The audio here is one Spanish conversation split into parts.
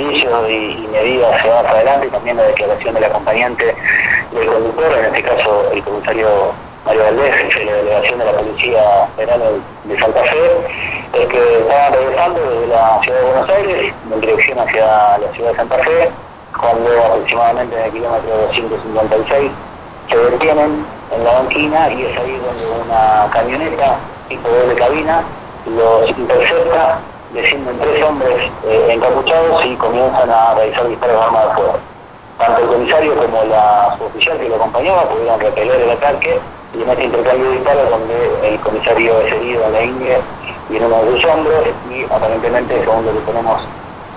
indicios y, y medidas llevadas adelante, y también la declaración del acompañante del conductor, en este caso el comisario Mario Valdés, jefe de la delegación de la Policía Federal de Santa Fe, es que estaban regresando desde la ciudad de Buenos Aires en dirección hacia la ciudad de Santa Fe, cuando aproximadamente en el kilómetro 256 se detienen en la banquina y es ahí donde una camioneta tipo doble cabina los intercepta, descienden tres hombres eh, encapuchados y comienzan a realizar disparos de arma de fuego. Tanto el comisario como la oficial que lo acompañaba pudieron repeler el ataque y en este intercambio de disparos donde el comisario es herido en la ingle y en uno de sus hombros y aparentemente según lo que tenemos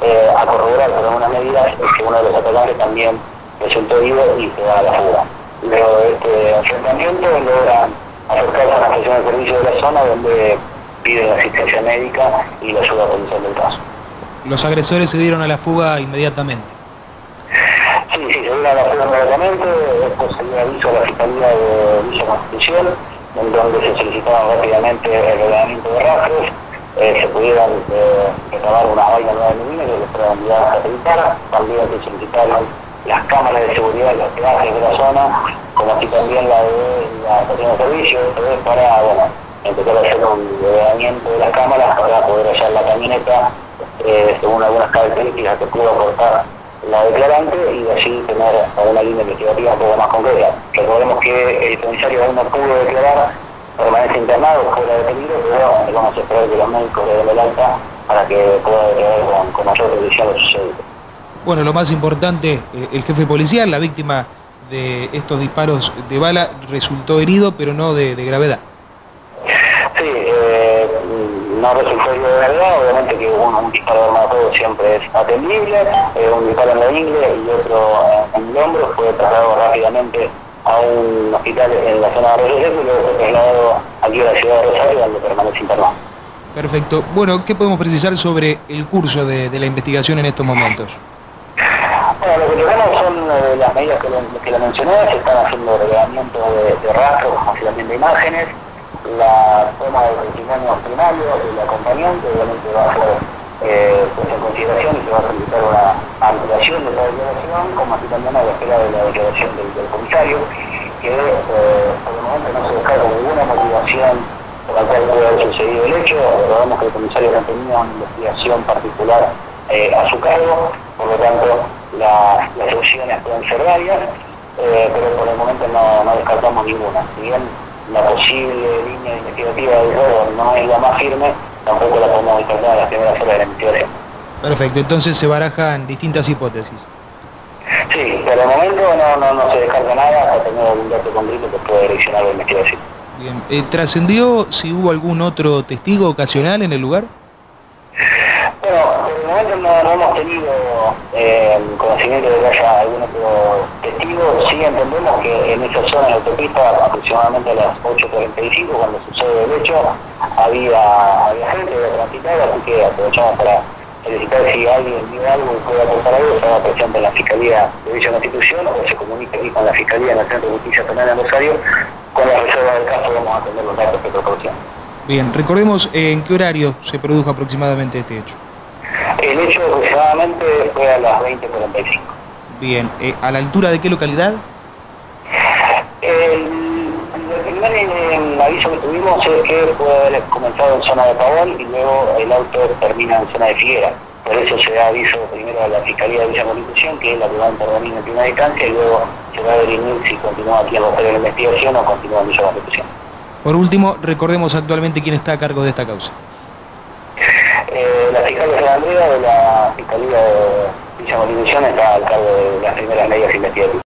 eh, a corroborar por alguna medida es que uno de los atacantes también resultó herido y se da a la fuga. Luego de este enfrentamiento logran acercarse a la estación de servicio de la zona donde piden asistencia médica y la ayuda policial del caso. Los agresores se dieron a la fuga inmediatamente. Sí, sí, se dieron a la fuga inmediatamente, después se dio aviso a la Fiscalía de Villa Constitución, en donde se solicitaba rápidamente el ordenamiento de rastros, eh, se pudieron eh, recabar una vaina nueva de milímetros que fueron enviadas a satelitar, también se solicitaron las cámaras de seguridad de los peajes de la zona, como así también la de la estación de servicio, esto es para, bueno, empezar a hacer un ordenamiento de las cámaras para poder hallar la camioneta eh, según algunas características que pudo aportar la declarante y de allí tener alguna línea investigativa un poco más concreta. Recordemos que el comisario aún no pudo declarar, permanece internado fuera de peligro, pero vamos a esperar que los médicos le den el alta para que pueda declarar con, con mayor precisión lo sucedido. Bueno, lo más importante, eh, el jefe policial, la víctima de estos disparos de bala, resultó herido, pero no de gravedad. Sí, eh, no resultó de gravedad, obviamente que un, un disparo de arma de fuego siempre es atendible, eh, un disparo en la ingle y otro en el hombro fue trasladado rápidamente a un hospital en la zona de Seco y luego fue trasladado aquí a la ciudad de Rosario donde permanece internado. Perfecto. Bueno, ¿qué podemos precisar sobre el curso de, de la investigación en estos momentos? Bueno, lo que tenemos son eh, las medidas que, lo- que le mencioné, se están haciendo relevamiento de, de rastros, como de imágenes, la toma de testimonios primarios del acompañante, obviamente va a ser eh, puesta en consideración y se va a solicitar una ampliación de la declaración, como así también a la espera de la declaración del, del comisario, que eh, por el momento no se descarga ninguna motivación por la cual puede haber sucedido el hecho, recordemos que el comisario no tenía una investigación particular eh, a su cargo, por lo tanto la- las opciones pueden ser varias, pero por el momento no, no descartamos ninguna. Bien la posible línea investigativa del robo no es la más firme, tampoco la podemos descartar en las primeras horas de la investigación. Perfecto, entonces se barajan distintas hipótesis. Sí, por el momento no, no, no se descarta nada hasta tener algún dato concreto que pueda direccionar la investigación. Bien, eh, ¿trascendió si hubo algún otro testigo ocasional en el lugar? Bueno, momento no, hemos tenido eh, conocimiento de que haya algún otro testigo. Sí entendemos que en esa zona de autopista, aproximadamente a las 8.45, cuando sucede el hecho, había, había gente que transitaba, así que aprovechamos para solicitar si alguien vio algo y puede aportar algo, estaba presente en la Fiscalía de Villa Constitución o se comunica aquí con la Fiscalía en el Centro de Justicia Penal en Rosario. Con la reserva del caso vamos a atender los datos que. Bien, recordemos eh, en qué horario se produjo aproximadamente este hecho. El hecho aproximadamente fue a las 20.45. Bien, eh, ¿a la altura de qué localidad? El, primer eh, aviso que tuvimos es que puede haber comenzado en zona de Pavón y luego el auto termina en zona de Figuera. Por eso se da aviso primero a la Fiscalía de Villa Constitución, que es la que va a intervenir en primera instancia, y luego se va a definir si continúa aquí en la investigación o continúa en Villa Constitución. Por último, recordemos actualmente quién está a cargo de esta causa. Eh, la fiscal de San Andrea la Fiscalía de Villa Constitución está al cargo de las primeras medidas investigativas.